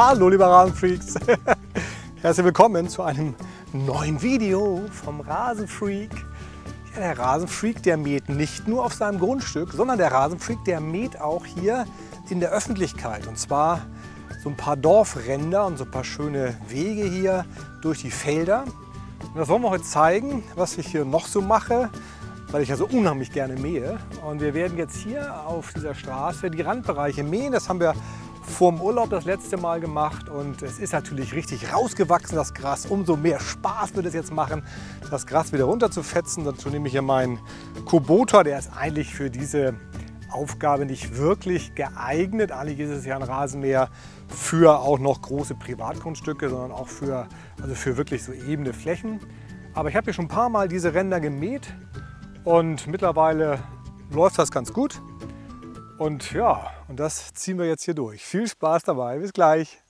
Hallo liebe Rasenfreaks! Herzlich willkommen zu einem neuen Video vom Rasenfreak. Ja, der Rasenfreak, der mäht nicht nur auf seinem Grundstück, sondern der Rasenfreak, der mäht auch hier in der Öffentlichkeit. Und zwar so ein paar Dorfränder und so ein paar schöne Wege hier durch die Felder. Und das wollen wir heute zeigen, was ich hier noch so mache, weil ich ja so unheimlich gerne mähe. Und wir werden jetzt hier auf dieser Straße die Randbereiche mähen. Das haben wir vor dem Urlaub das letzte Mal gemacht und es ist natürlich richtig rausgewachsen, das Gras. Umso mehr Spaß wird es jetzt machen, das Gras wieder runterzufetzen. Dazu nehme ich hier meinen Kubota, der ist eigentlich für diese Aufgabe nicht wirklich geeignet. Eigentlich ist es ja ein Rasenmäher für auch noch große Privatgrundstücke, sondern auch für, also für wirklich so ebene Flächen. Aber ich habe hier schon ein paar Mal diese Ränder gemäht und mittlerweile läuft das ganz gut. Und ja, und das ziehen wir jetzt hier durch. Viel Spaß dabei, bis gleich.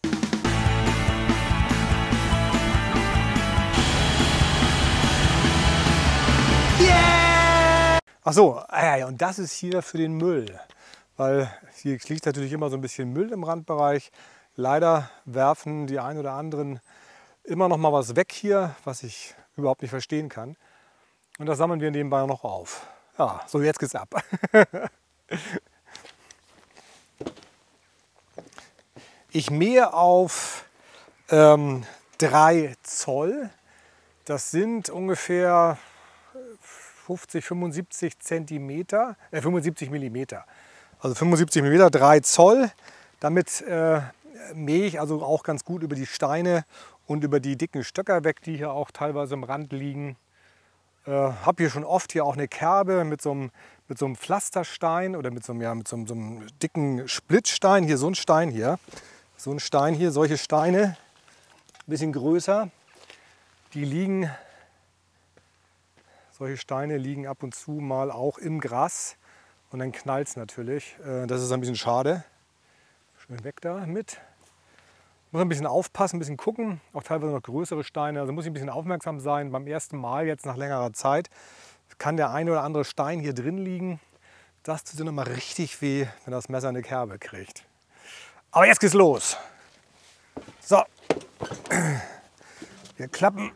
Yeah! Ach so, ah und das ist hier für den Müll. Weil hier liegt natürlich immer so ein bisschen Müll im Randbereich. Leider werfen die einen oder anderen immer noch mal was weg hier, was ich überhaupt nicht verstehen kann. Und das sammeln wir nebenbei noch auf. Ja, so jetzt geht's ab. Ich mähe auf ähm, 3 Zoll. Das sind ungefähr 50, 75 Zentimeter, äh, 75 Millimeter. Also 75 Millimeter, 3 Zoll. Damit äh, mähe ich also auch ganz gut über die Steine und über die dicken Stöcker weg, die hier auch teilweise am Rand liegen. Äh, habe hier schon oft hier auch eine Kerbe mit so einem, mit so einem Pflasterstein oder mit so einem, ja, mit so einem, so einem dicken Splittstein. Hier so ein Stein hier. So ein Stein hier, solche Steine, ein bisschen größer, die liegen, solche Steine liegen ab und zu mal auch im Gras und dann knallt es natürlich. Äh, das ist ein bisschen schade. Schön weg da mit. Muss ein bisschen aufpassen, ein bisschen gucken, auch teilweise noch größere Steine. Also muss ich ein bisschen aufmerksam sein. Beim ersten Mal jetzt nach längerer Zeit kann der eine oder andere Stein hier drin liegen. Das tut dann immer richtig weh, wenn das Messer eine Kerbe kriegt. Aber jetzt geht's los. So, wir klappen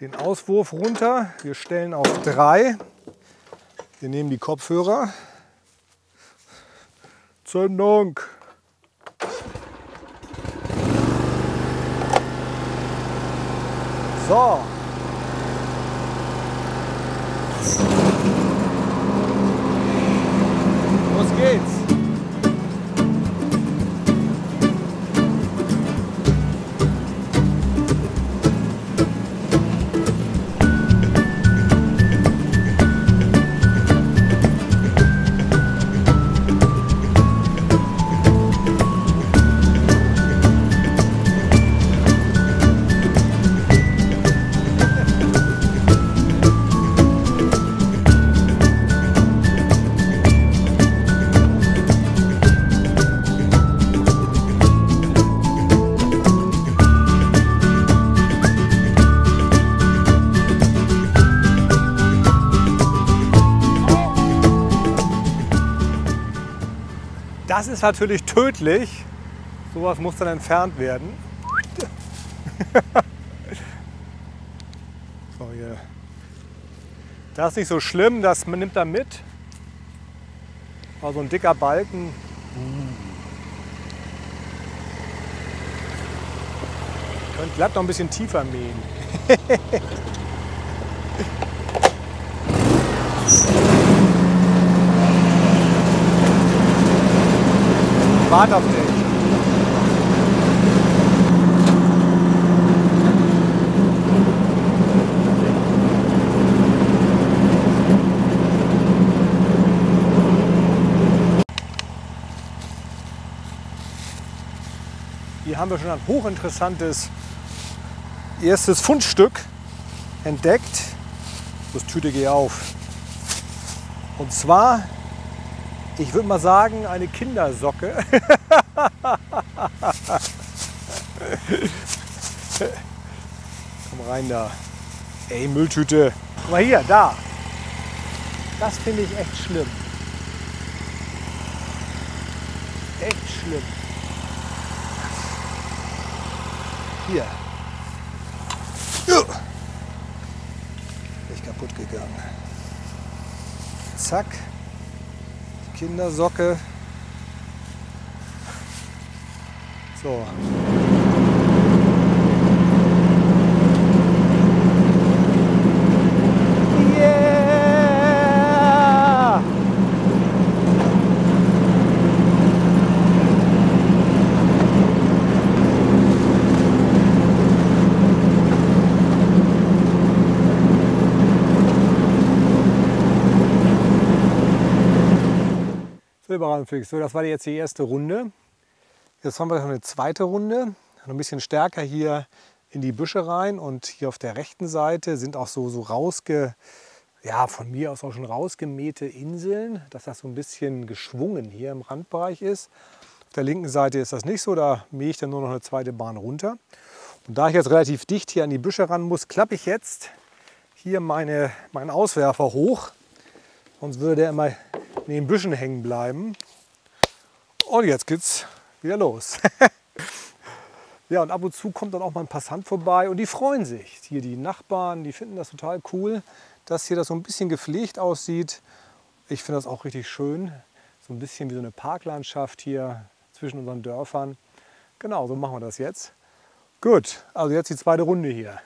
den Auswurf runter. Wir stellen auf drei. Wir nehmen die Kopfhörer. Zündung. So. Los geht's. Das ist natürlich tödlich. Sowas muss dann entfernt werden. so, hier. Das ist nicht so schlimm, das nimmt er mit. Also ein dicker Balken. Könnt glatt noch ein bisschen tiefer mähen. Warte auf dich. Hier haben wir schon ein hochinteressantes erstes Fundstück entdeckt. Das Tüte geht auf. Und zwar ich würde mal sagen, eine Kindersocke. Komm rein da. Ey, Mülltüte. Guck mal hier, da. Das finde ich echt schlimm. echt schlimm. Hier. Nicht kaputt gegangen. Zack. Kindersocke. So. Rasenflix, so, das war jetzt die erste Runde. Jetzt haben wir noch eine zweite Runde, ein bisschen stärker hier in die Büsche rein und hier auf der rechten Seite sind auch so, so rausge, ja, von mir aus auch schon rausgemähte Inseln, dass das so ein bisschen geschwungen hier im Randbereich ist. Auf der linken Seite ist das nicht so, da mähe ich dann nur noch eine zweite Bahn runter. Und da ich jetzt relativ dicht hier an die Büsche ran muss, klappe ich jetzt hier meine, meinen Auswerfer hoch. Sonst würde der immer in den Büschen hängen bleiben. Und jetzt geht's wieder los. ja, und ab und zu kommt dann auch mal ein Passant vorbei und die freuen sich. Hier die Nachbarn, die finden das total cool, dass hier das so ein bisschen gepflegt aussieht. Ich finde das auch richtig schön. So ein bisschen wie so eine Parklandschaft hier zwischen unseren Dörfern. Genau, so machen wir das jetzt. Gut, also jetzt die zweite Runde hier.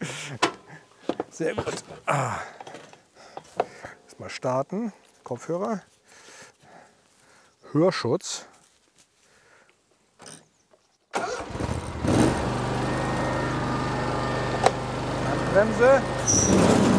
Sehr gut. Ah. Mal starten. Kopfhörer. Hörschutz. Bremse.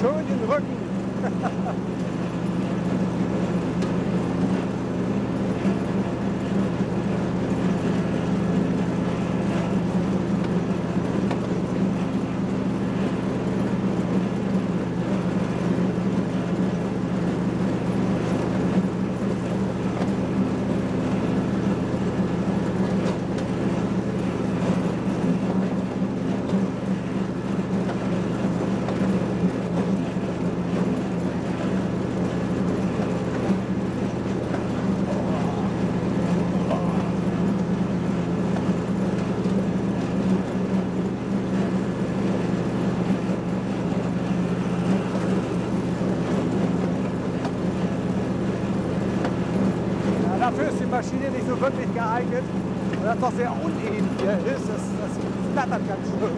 Schön den Rücken. Wellen geeignet. Und das doch sehr uneben hier ist, das, das flattert ganz schön.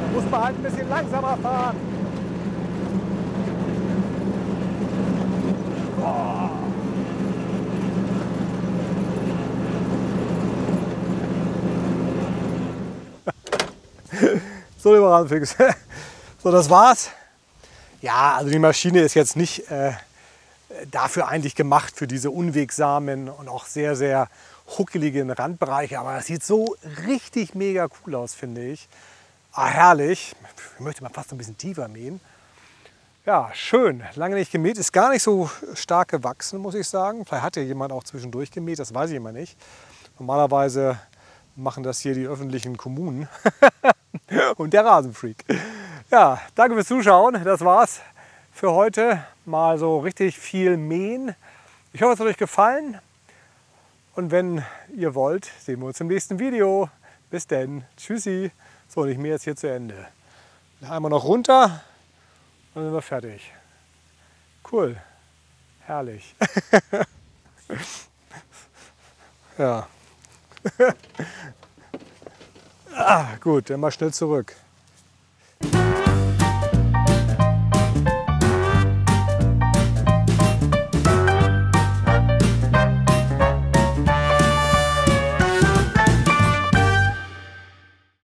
Da muss man halt ein bisschen langsamer fahren. Boah. so, lieber Radfix. So, das war's. Ja, also die Maschine ist jetzt nicht äh, dafür eigentlich gemacht, für diese unwegsamen und auch sehr, sehr huckeligen Randbereiche. Aber es sieht so richtig mega cool aus, finde ich. Ah, herrlich. Ich möchte mal fast ein bisschen tiefer mähen. Ja, schön. Lange nicht gemäht. Ist gar nicht so stark gewachsen, muss ich sagen. Vielleicht hat ja jemand auch zwischendurch gemäht, das weiß ich immer nicht. Normalerweise machen das hier die öffentlichen Kommunen und der Rasenfreak. Ja, danke fürs Zuschauen. Das war's für heute. Mal so richtig viel mähen. Ich hoffe, es hat euch gefallen. Und wenn ihr wollt, sehen wir uns im nächsten Video. Bis denn. Tschüssi. So, und ich mähe jetzt hier zu Ende. Einmal noch runter dann sind wir fertig. Cool. Herrlich. ja. ah, gut, dann mal schnell zurück.